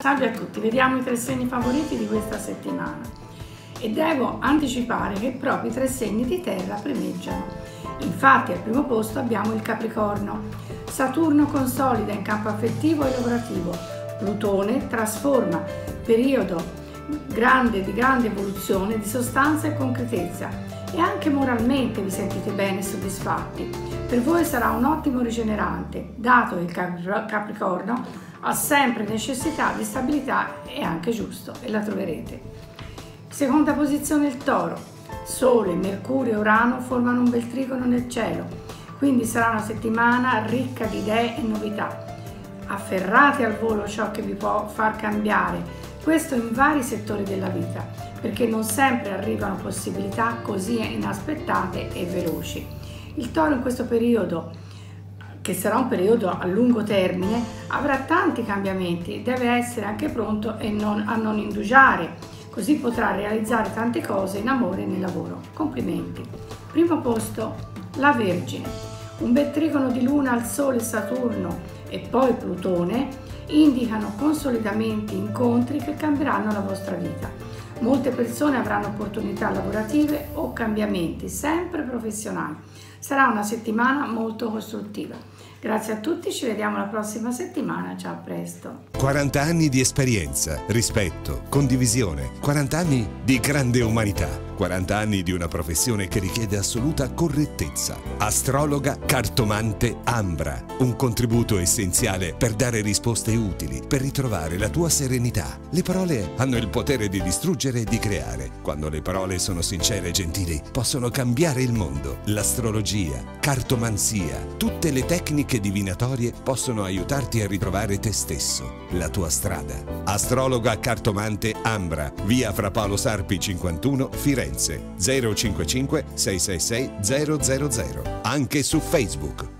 Salve a tutti, vediamo i tre segni favoriti di questa settimana. E devo anticipare che proprio i tre segni di terra primeggiano. Infatti al primo posto abbiamo il Capricorno. Saturno consolida in campo affettivo e lavorativo. Plutone trasforma, periodo grande di grande evoluzione di sostanza e concretezza e anche moralmente vi sentite bene e soddisfatti. Per voi sarà un ottimo rigenerante, dato il Capricorno ha sempre necessità di stabilità è anche giusto e la troverete. Seconda posizione il toro. Sole, Mercurio e Urano formano un bel trigono nel cielo, quindi sarà una settimana ricca di idee e novità. Afferrate al volo ciò che vi può far cambiare, questo in vari settori della vita, perché non sempre arrivano possibilità così inaspettate e veloci. Il toro in questo periodo che sarà un periodo a lungo termine, avrà tanti cambiamenti, deve essere anche pronto non, a non indugiare, così potrà realizzare tante cose in amore e nel lavoro. Complimenti. Primo posto, la Vergine. Un bel trigono di Luna al Sole, Saturno e poi Plutone indicano consolidamenti, incontri che cambieranno la vostra vita. Molte persone avranno opportunità lavorative o cambiamenti, sempre professionali. Sarà una settimana molto costruttiva. Grazie a tutti, ci vediamo la prossima settimana, ciao a presto. 40 anni di esperienza, rispetto, condivisione, 40 anni di grande umanità. 40 anni di una professione che richiede assoluta correttezza. Astrologa cartomante Ambra. Un contributo essenziale per dare risposte utili, per ritrovare la tua serenità. Le parole hanno il potere di distruggere e di creare. Quando le parole sono sincere e gentili, possono cambiare il mondo. L'astrologia, cartomanzia, tutte le tecniche divinatorie possono aiutarti a ritrovare te stesso, la tua strada. Astrologa cartomante Ambra, via Fra Paolo Sarpi 51, Firenze. Firenze 055 666 000. Anche su Facebook.